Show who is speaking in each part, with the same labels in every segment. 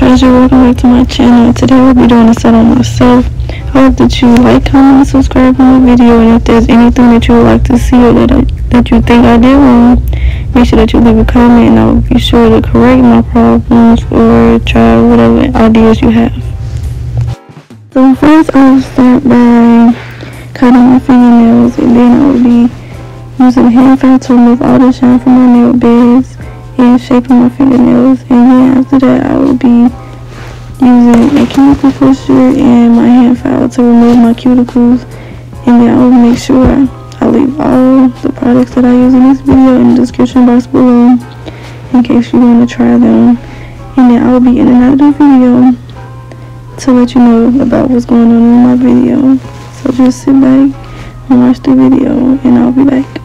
Speaker 1: treasure. Welcome back to my channel. Today i'll be doing a set on myself i hope that you like comment and subscribe on the video. And if there's anything that you would like to see or that, I, that you think i did wrong make sure that you leave a comment. And i'll be sure to correct my problems or try whatever ideas you have. So first i'll start by cutting my fingernails. And then i will be using hand file to remove all the shine from my nail beds shaping my fingernails and then after that I will be using a cuticle pusher and my hand file to remove my cuticles. And then I will make sure I leave all the products that I use in this video in the description box below in case you want to try them. And then I will be in and out of the video to let you know about what's going on in my video. So just sit back and watch the video and I'll be back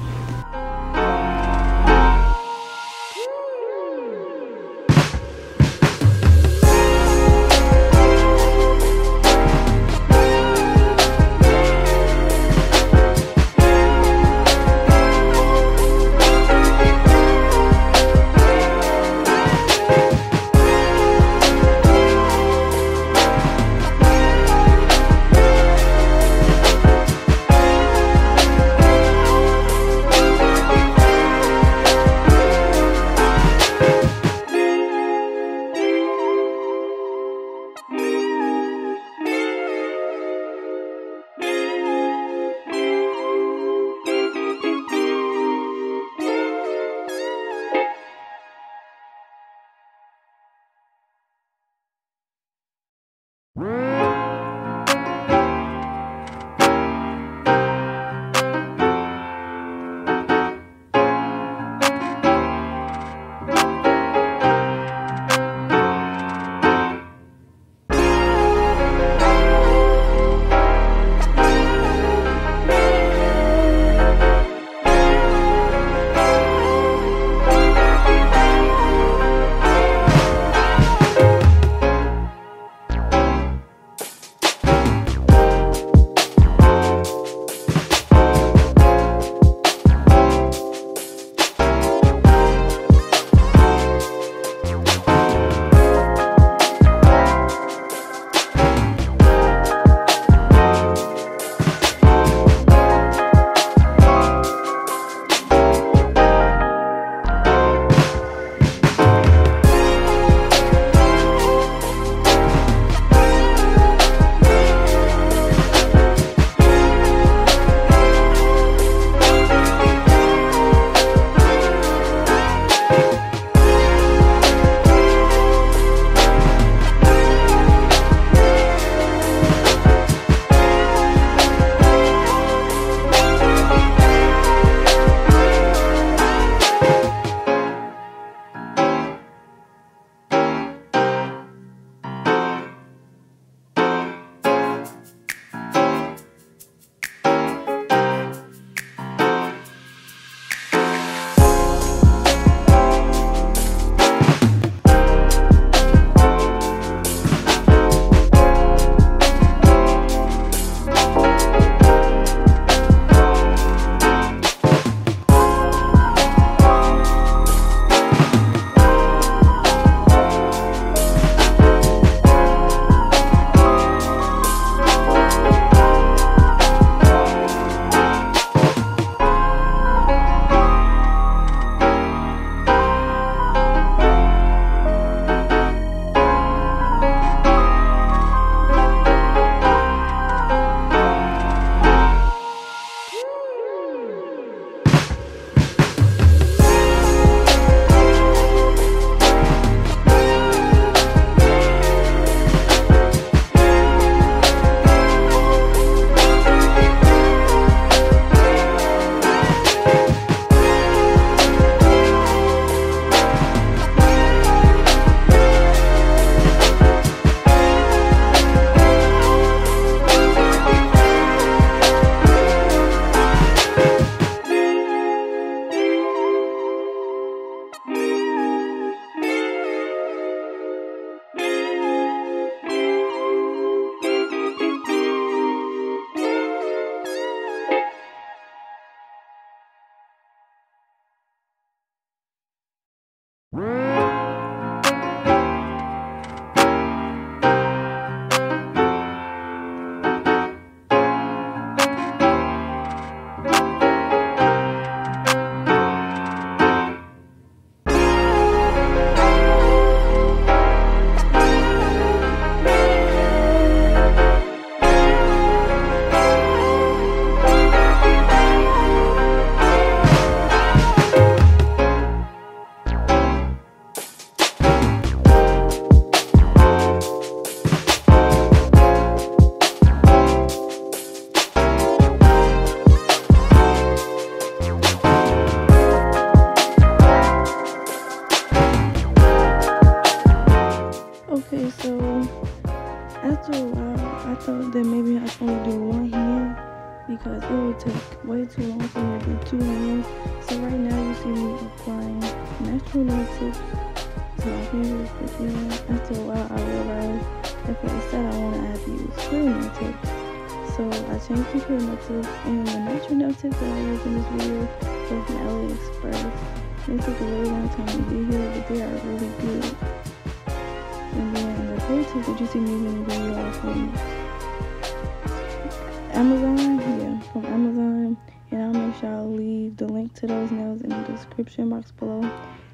Speaker 1: too long for me to do two hands. So right now you see me applying natural nail tips to my fingers, but then after a while I realized that the I want to have to use clear nail tips. So I changed to clear nail tips and the natural nail tips that I used in this video were from AliExpress. They took a really long time to get here, but they are really good. And then the clear tips that you see me in the video are from description box below.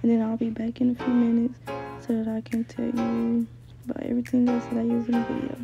Speaker 1: And then I'll be back in a few minutes so that I can tell you about everything else that I use in the video.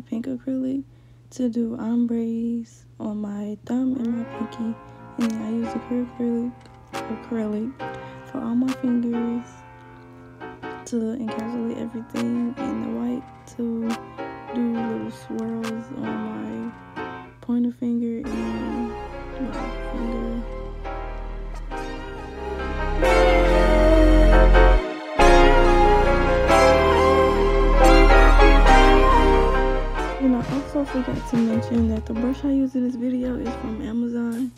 Speaker 1: Pink acrylic to do ombres on my thumb and my pinky and I use acrylic, acrylic for all my fingers to encapsulate everything and the white to do little swirls on my pointer finger and my finger. Also forgot to mention that the brush I use in this video is from Amazon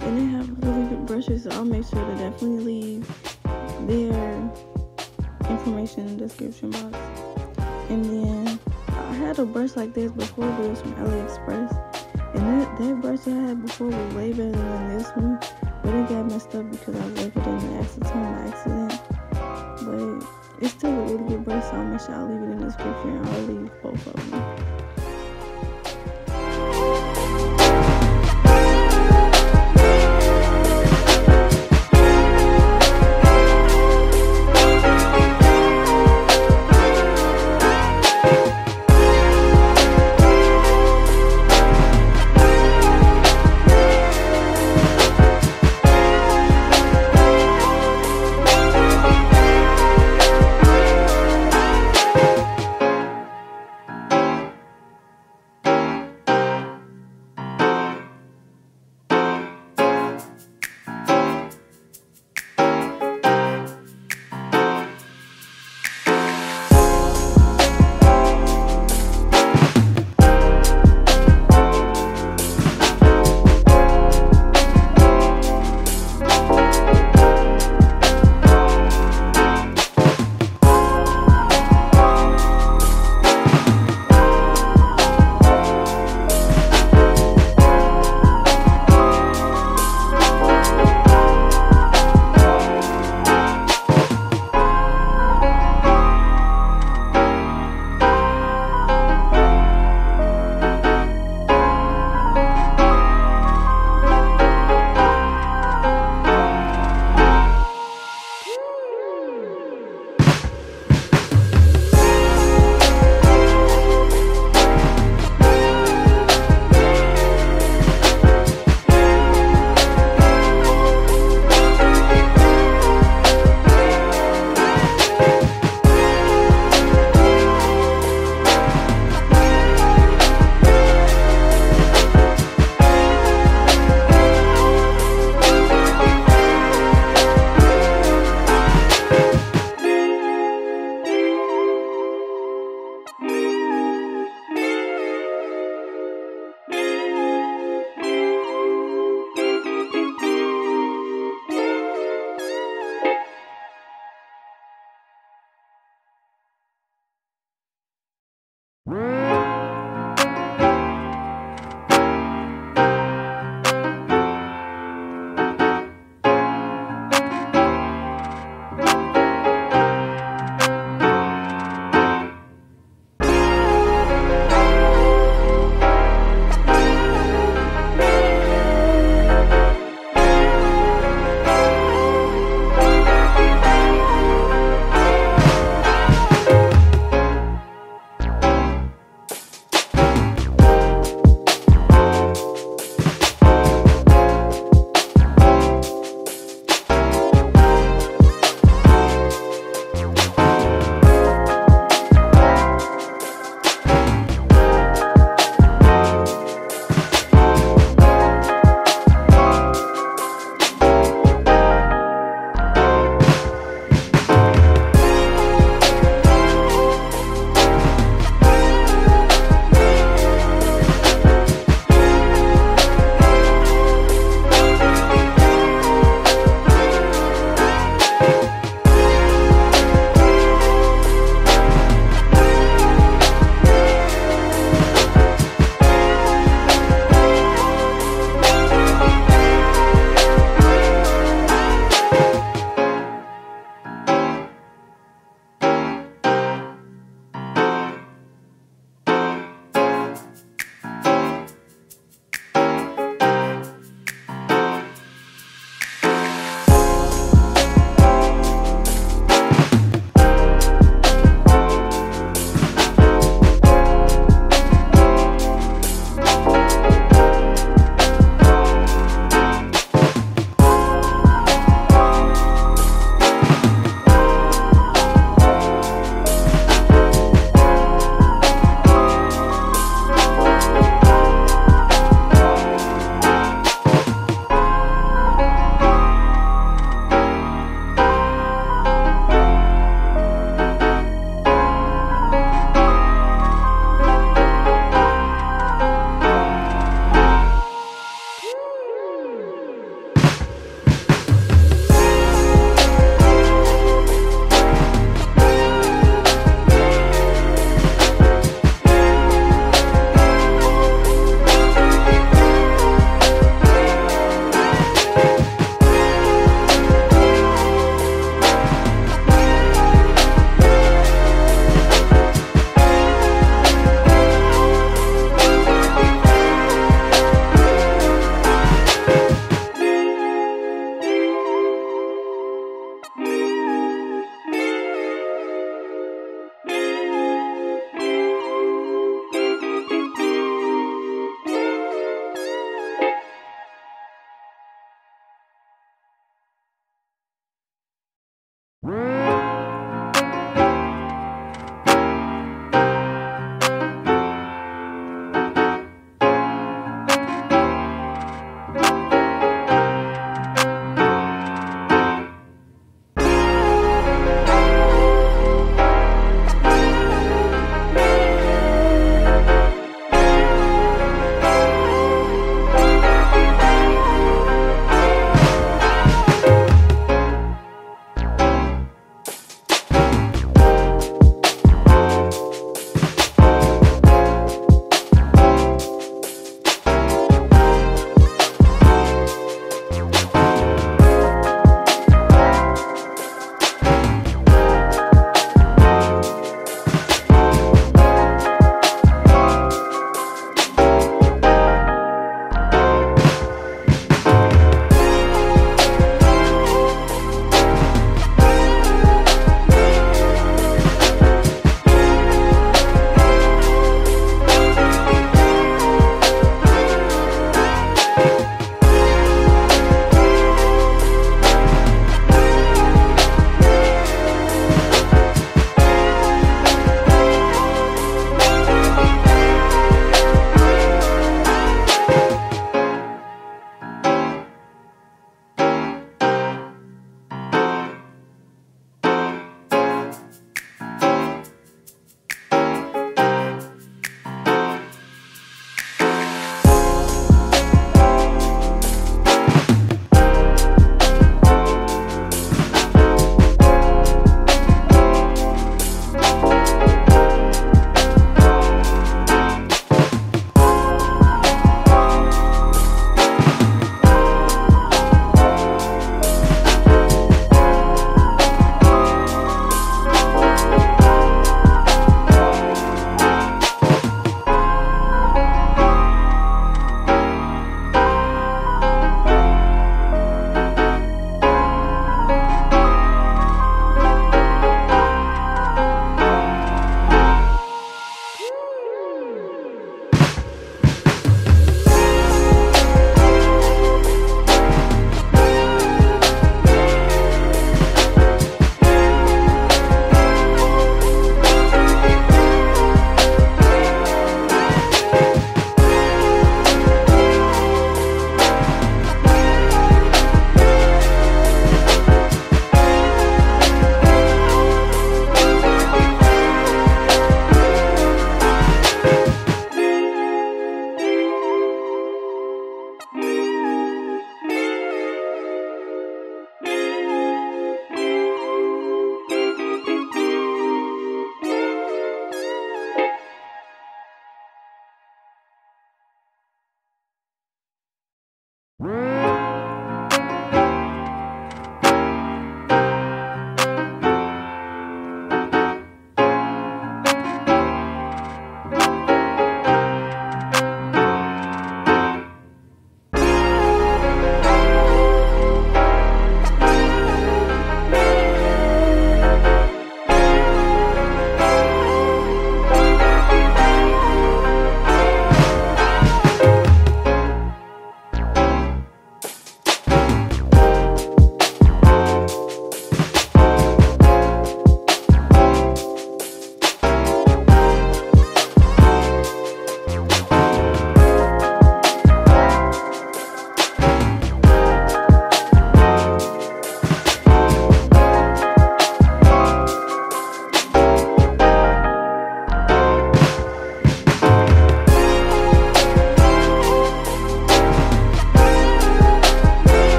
Speaker 1: and they have really good brushes so I'll make sure to definitely leave their information in the description box. And then I had a brush like this before but it was from AliExpress and that, that brush I had before was way better than this one but it got messed up because I left it in the by accident. But it's still a really good brush so I'll make sure I'll leave it in the description I'll leave both of them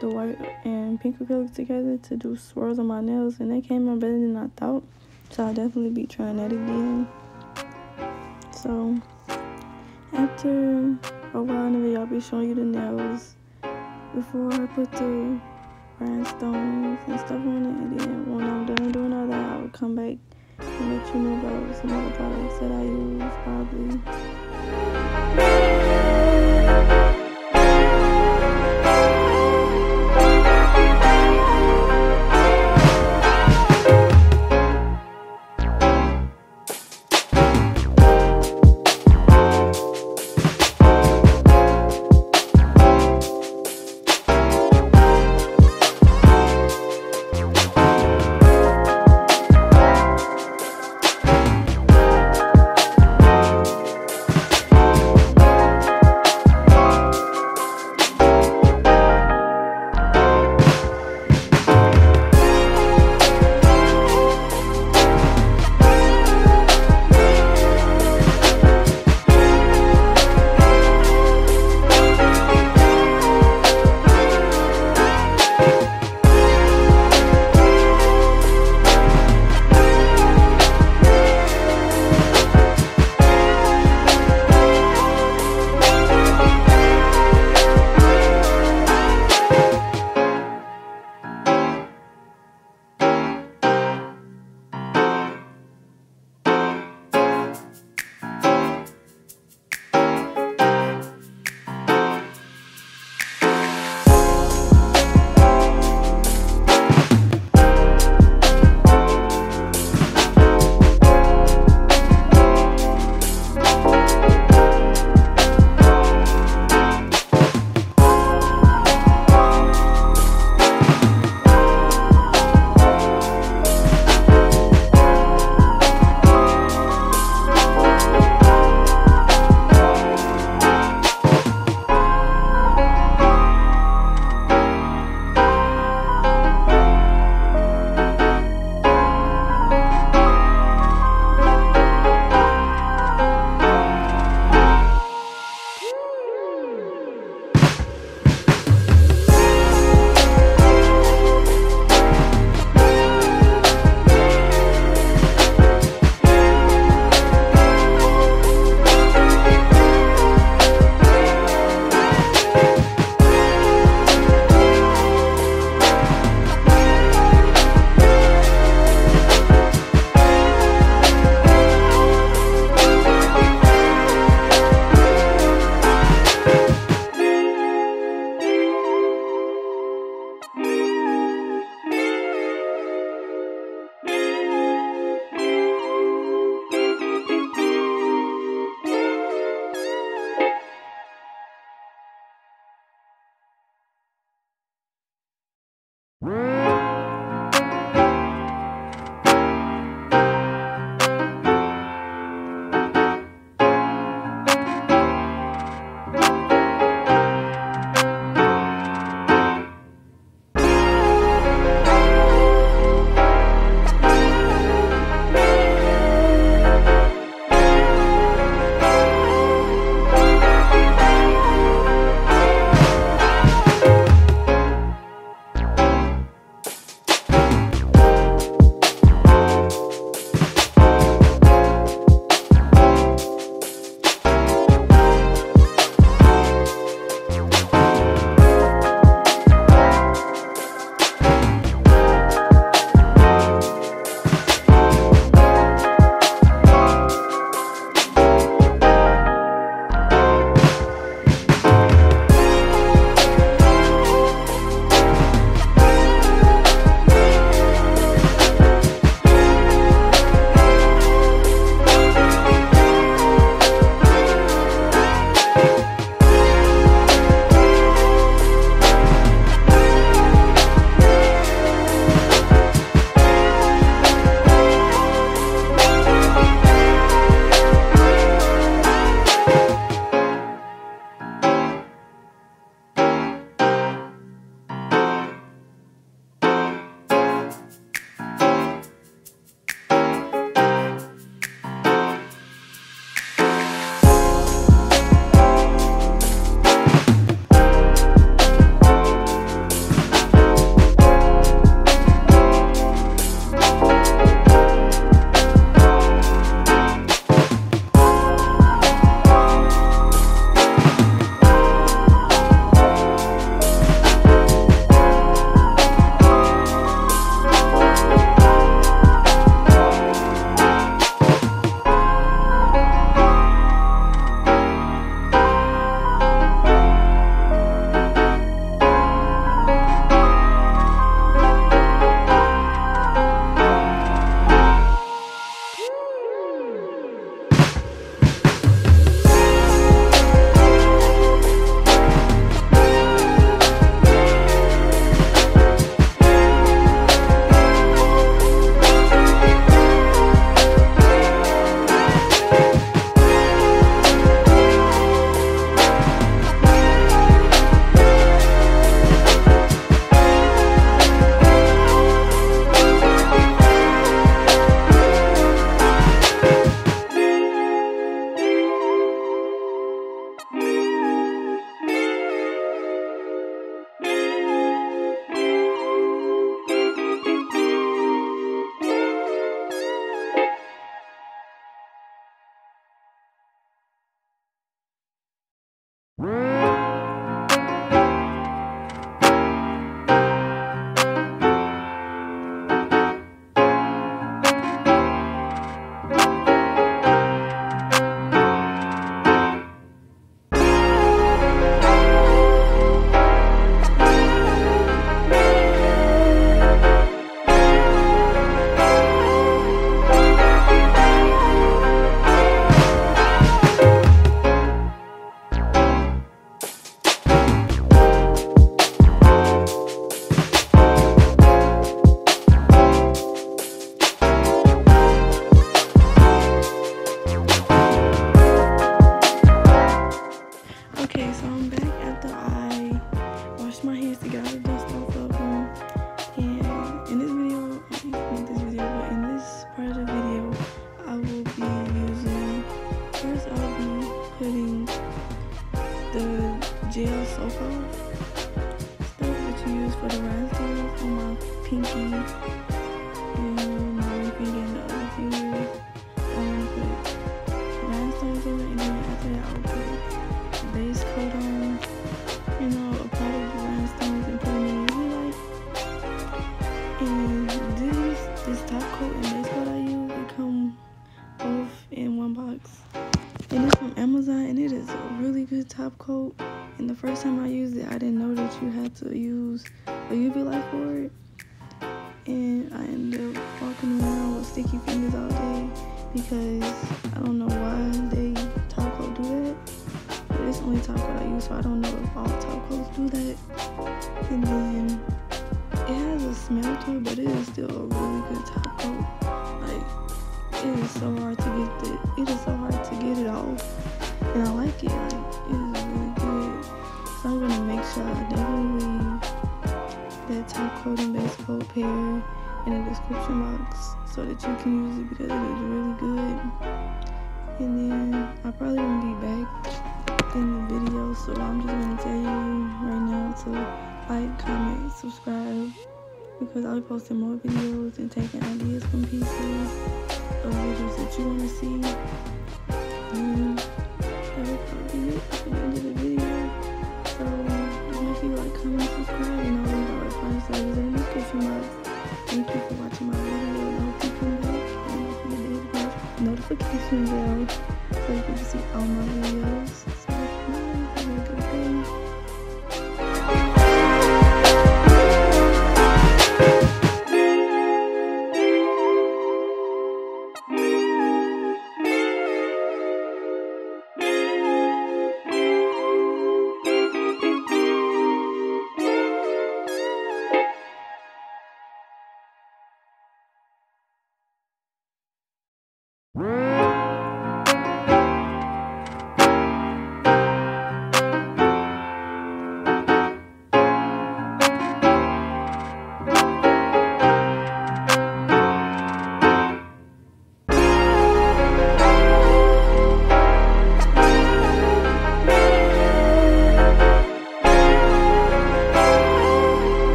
Speaker 1: the white and pink acrylic together to do swirls on my nails and they came out better than I thought. So I'll definitely be trying that again. So after a while in the video I'll be showing you the nails before I put the rhinestones and stuff on it and then when I'm done doing all that I'll come back and let you know about some other products that I use probably.